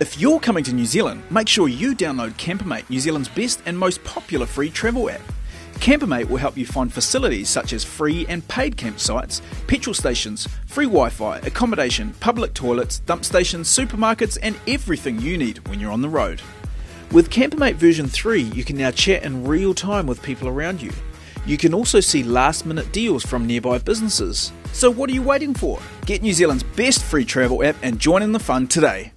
If you're coming to New Zealand, make sure you download Campermate, New Zealand's best and most popular free travel app. Campermate will help you find facilities such as free and paid campsites, petrol stations, free Wi Fi, accommodation, public toilets, dump stations, supermarkets, and everything you need when you're on the road. With Campermate version 3, you can now chat in real time with people around you. You can also see last minute deals from nearby businesses. So, what are you waiting for? Get New Zealand's best free travel app and join in the fun today.